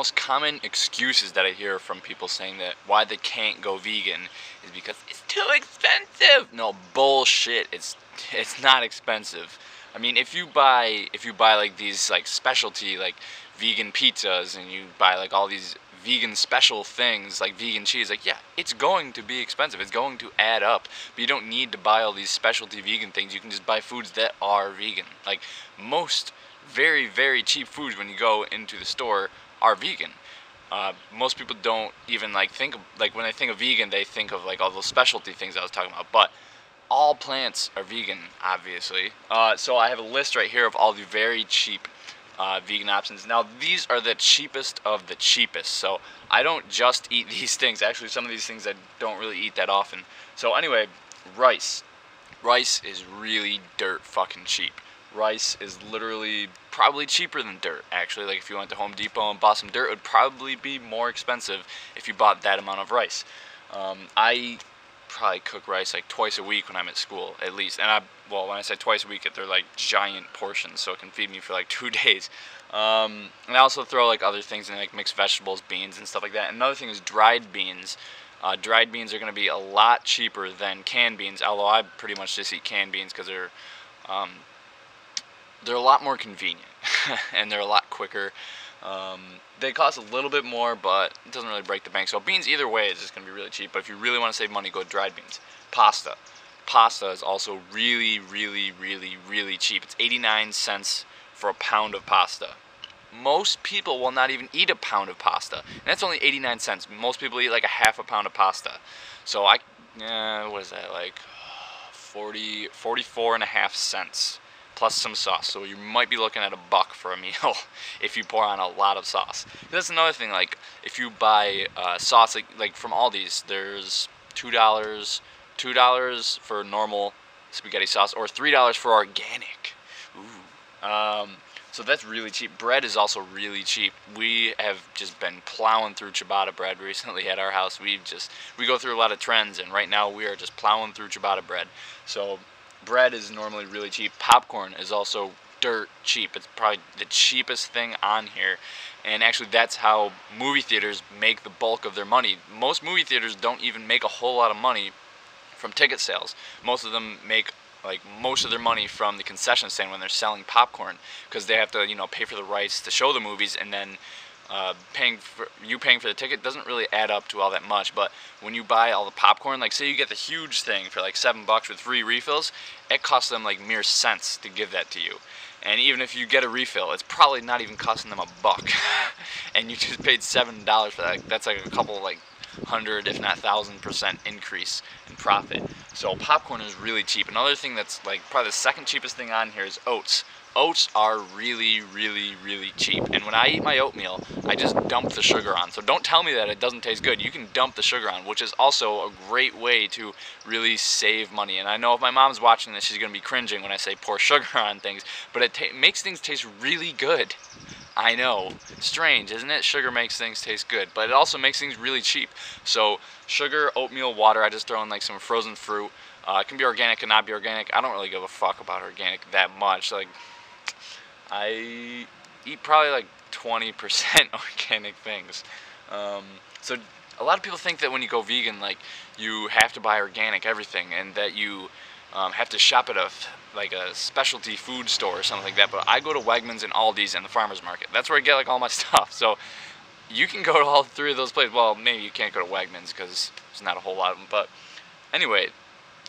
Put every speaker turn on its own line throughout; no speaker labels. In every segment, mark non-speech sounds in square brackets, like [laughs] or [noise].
most common excuses that I hear from people saying that why they can't go vegan is because it's too expensive. No bullshit. It's it's not expensive. I mean, if you buy if you buy like these like specialty like vegan pizzas and you buy like all these vegan special things like vegan cheese like yeah it's going to be expensive it's going to add up but you don't need to buy all these specialty vegan things you can just buy foods that are vegan like most very very cheap foods when you go into the store are vegan uh, most people don't even like think of, like when they think of vegan they think of like all those specialty things I was talking about but all plants are vegan obviously uh, so I have a list right here of all the very cheap uh, vegan options. Now these are the cheapest of the cheapest. So I don't just eat [laughs] these things. Actually, some of these things I don't really eat that often. So anyway, rice. Rice is really dirt fucking cheap. Rice is literally probably cheaper than dirt. Actually, like if you went to Home Depot and bought some dirt, it would probably be more expensive if you bought that amount of rice. Um, I probably cook rice like twice a week when I'm at school, at least. And I, well, when I say twice a week, they're like giant portions, so it can feed me for like [laughs] two days. Um, and I also throw like other things in, like mixed vegetables, beans, and stuff like that. Another thing is dried beans. Uh, dried beans are going to be a lot cheaper than canned beans, although I pretty much just eat canned beans because they're um, they're a lot more convenient [laughs] and they're a lot quicker. Um, they cost a little bit more, but it doesn't really break the bank. So beans, either way, is just going to be really cheap. But if you really want to save money, go dried beans. Pasta. Pasta is also really, really, really, really cheap. It's 89 cents for a pound of pasta. Most people will not even eat a pound of pasta. And that's only 89 cents. Most people eat like a half a pound of pasta. So I, uh, what is that, like 40, 44 and a half cents plus some sauce. So you might be looking at a buck for a meal [laughs] if you pour on a lot of sauce. That's another thing. Like if you buy uh, sauce, like like from Aldi's, there's two dollars, two dollars for normal spaghetti sauce, or three dollars for organic. Ooh. Um, so that's really cheap. Bread is also really cheap. We have just been plowing through ciabatta bread [laughs] recently at our house. We've just we go through a lot of trends, and right now we are just plowing through ciabatta bread. So bread is normally really cheap. Popcorn is also dirt cheap. It's probably the cheapest thing on here. And actually that's how movie theaters make the bulk of their money. Most movie theaters don't even make a whole lot of money from ticket sales. Most of them make like most of their money from the concession stand when they're selling popcorn because they have to, you know, pay for the rights to show the movies and then uh, paying for you paying for the ticket doesn't really add up to all that much. But when you buy all the popcorn, like say you get the huge thing for like seven bucks with free refills, it costs them like mere cents to give that to you. And even if you get a refill, it's probably not even costing them a buck, [laughs] and you just paid seven dollars for that. That's like a couple like hundred, if not thousand percent increase in profit. So popcorn is really cheap. Another thing that's like probably the second cheapest thing on here is oats oats are really, really, really cheap. And when I eat my oatmeal, I just dump the sugar on. So don't tell me that it doesn't taste good. You can dump the sugar on, which is also a great way to really save money. And I know if my mom's watching this, she's going to be cringing when I say pour [laughs] sugar on things, but it makes things taste really good. I know. Strange, isn't it? Sugar makes things taste good, but it also makes things really cheap. So sugar, oatmeal, water, I just throw in like some frozen fruit. Uh, it can be organic and not be organic. I don't really give a fuck about organic that much. Like I eat probably like 20% [laughs] organic things. Um, so a lot of people think that when you go vegan, like you have to buy organic everything, and that you um, have to shop at a like a specialty food store or something like that. But I go to Wegmans and Aldi's and the farmers market. That's where I get like all my [laughs] stuff. So you can go to all three of those places. Well, maybe you can't go to Wegmans because there's not a whole lot of them. But anyway,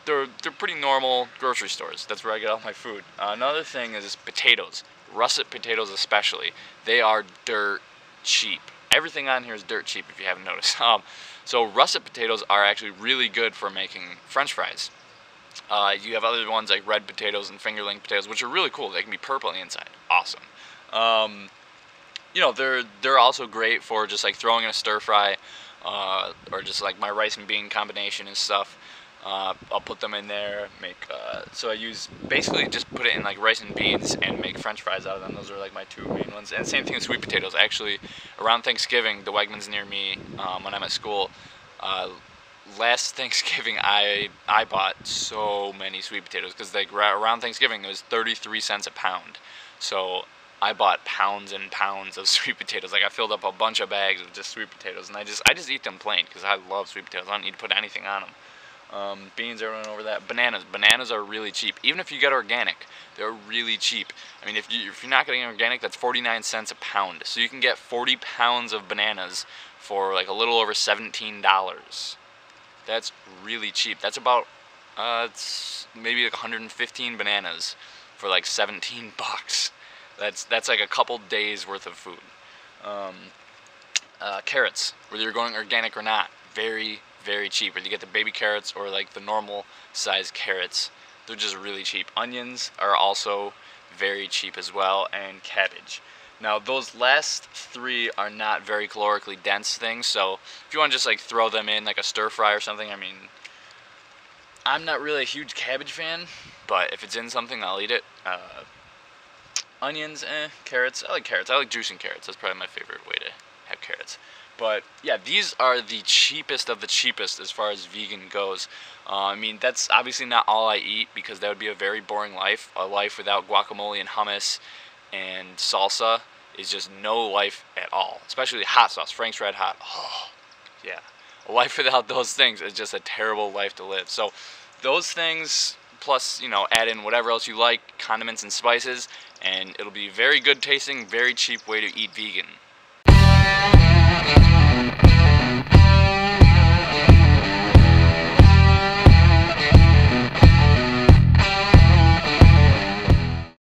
they're they're pretty normal grocery stores. That's where I get all my food. Uh, another thing is potatoes russet potatoes especially, they are dirt cheap. Everything on here is dirt cheap if you haven't noticed. [laughs] Um, so russet potatoes are actually really good for making french fries. Uh, you have other ones like red potatoes and fingerling potatoes, which are really cool. They can be purple on the inside. Awesome. Um, you know, they're they're also great for just like throwing in a stir fry, uh, or just like my rice and bean combination and stuff. Uh, I'll put them in there, make, uh, so I use, basically just put it in like rice and beans and make french fries out of them. Those are like my two main ones. And same thing with sweet potatoes. Actually, around Thanksgiving, the Wegmans near me, um, when I'm at school, uh, last [laughs] Thanksgiving I I bought so many sweet potatoes because like around Thanksgiving it was 33 cents a pound. So I bought pounds and pounds of [laughs] sweet potatoes. Like I filled up a bunch of bags of just sweet potatoes, and I just I just eat them plain because I love sweet potatoes. I don't need to put anything on them. Um, beans, everyone over that. Bananas. Bananas are really cheap. Even if you get organic, they're really cheap. I mean, if, you, if you're not getting organic, that's 49 cents a pound. So you can get 40 pounds of bananas for like a little over $17. That's really cheap. That's about, uh, maybe like 115 bananas for like 17 [laughs] bucks. That's that's like a couple days worth of food. Um, uh, carrots, whether you're going organic or not, very very cheap. Whether you get the baby carrots or like the normal size carrots, they're just really cheap. Onions are also very cheap as well, and cabbage. Now those last three are not very calorically dense things, so if you want to just like throw them in like a stir fry or something, I mean, I'm not really a huge cabbage fan, but if it's in something, I'll eat it. Uh, onions, eh. Carrots, I like carrots. I like juicing carrots. That's probably my favorite way to have carrots. But yeah, these are the cheapest of the cheapest as far as vegan goes. Uh, I mean, that's obviously not all I eat because that would be a very boring life. A life without guacamole and hummus and salsa is just no life at all. Especially hot sauce, Frank's Red Hot. Oh, yeah. A life [laughs] without those things is just a terrible life to live. So those things plus you know add in whatever else you like condiments and spices and it'll be very good tasting very cheap way to eat vegan Música